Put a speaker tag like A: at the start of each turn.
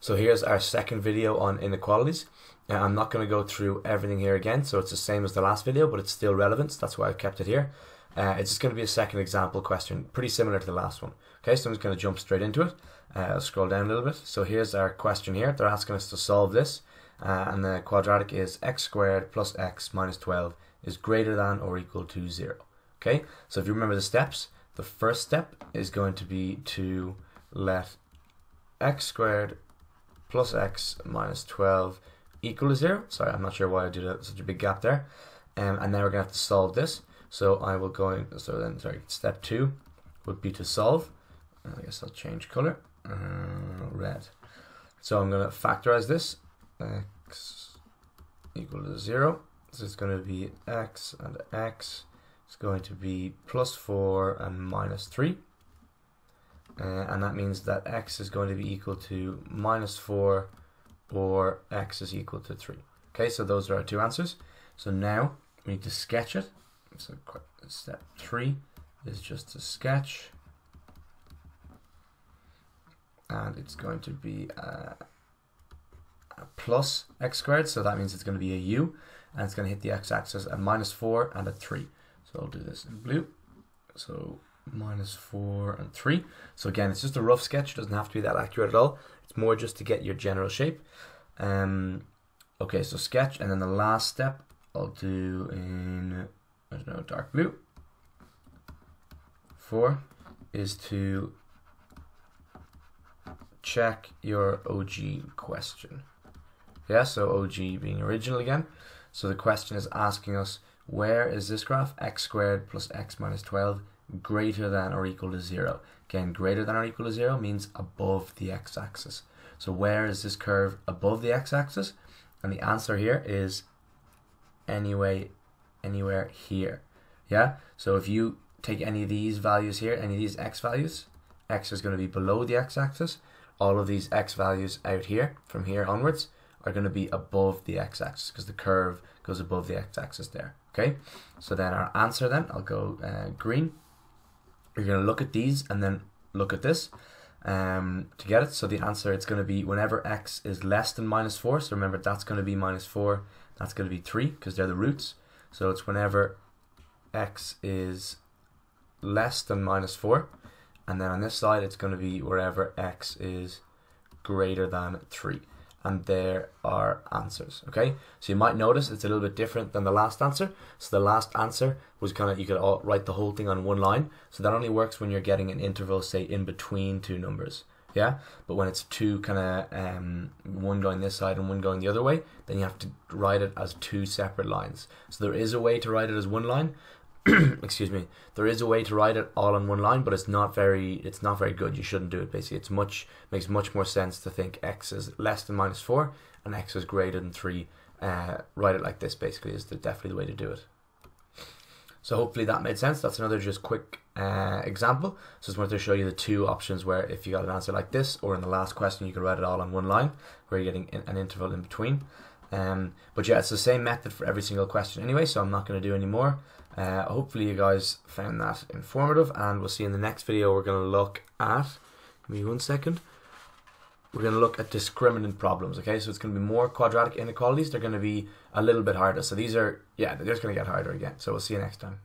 A: So here's our second video on inequalities. Now, I'm not going to go through everything here again, so it's the same as the last video, but it's still relevant, so that's why I've kept it here. Uh, it's just going to be a second example question, pretty similar to the last one. Okay, so I'm just going to jump straight into it. Uh, I'll scroll down a little bit. So here's our question here. They're asking us to solve this, uh, and the quadratic is x squared plus x minus 12 is greater than or equal to 0. Okay, so if you remember the steps, the first step is going to be to let x squared plus x minus 12 equal to 0. Sorry, I'm not sure why I did that, such a big gap there. Um, and now we're going to have to solve this. So I will go in, so then, sorry, step 2 would be to solve. I guess I'll change color. Uh, red. So I'm going to factorize this. x equal to 0. So it's going to be x and x. It's going to be plus 4 and minus 3. Uh, and that means that x is going to be equal to minus 4 or x is equal to 3. Okay, so those are our two answers. So now we need to sketch it. So step 3 is just to sketch. And it's going to be uh, a plus x squared, so that means it's going to be a u, and it's going to hit the x-axis at minus 4 and a 3. So I'll do this in blue. So minus 4 and 3. So again, it's just a rough sketch. It doesn't have to be that accurate at all. It's more just to get your general shape. Um, okay, so sketch, and then the last step I'll do in, I don't know, dark blue. 4 is to check your OG question. Yeah, so OG being original again. So the question is asking us where is this graph x squared plus x minus 12 greater than or equal to 0? Again, greater than or equal to 0 means above the x-axis. So where is this curve above the x-axis? And the answer here is anyway, anywhere here. Yeah, so if you take any of these values here, any of these x values, x is going to be below the x-axis. All of these x values out here, from here onwards, are going to be above the x-axis because the curve goes above the x-axis there. Okay, so then our answer then, I'll go uh, green. You're going to look at these and then look at this um, to get it. So the answer, it's going to be whenever x is less than minus 4. So remember, that's going to be minus 4. That's going to be 3 because they're the roots. So it's whenever x is less than minus 4. And then on this side, it's going to be wherever x is greater than 3 and there are answers. Okay, so you might notice it's a little bit different than the last answer. So the last answer was kind of you could all write the whole thing on one line. So that only works when you're getting an interval, say in between two numbers. Yeah, but when it's two kind of um, one going this side and one going the other way, then you have to write it as two separate lines. So there is a way to write it as one line, excuse me, there is a way to write it all on one line, but it's not very it's not very good. You shouldn't do it. Basically, it's much makes much more sense to think x is less than minus four and x is greater than three. Uh, write it like this. Basically, is the, definitely the way to do it. So hopefully that made sense. That's another just quick uh, example. So I just wanted to show you the two options where if you got an answer like this, or in the last question, you could write it all on one line, where you're getting an interval in between. Um, but yeah, it's the same method for every single question anyway, so I'm not going to do any more. Uh, hopefully you guys found that informative and we'll see in the next video we're going to look at, give me one second, we're going to look at discriminant problems, okay? So it's going to be more quadratic inequalities, they're going to be a little bit harder. So these are, yeah, they're just going to get harder again. So we'll see you next time.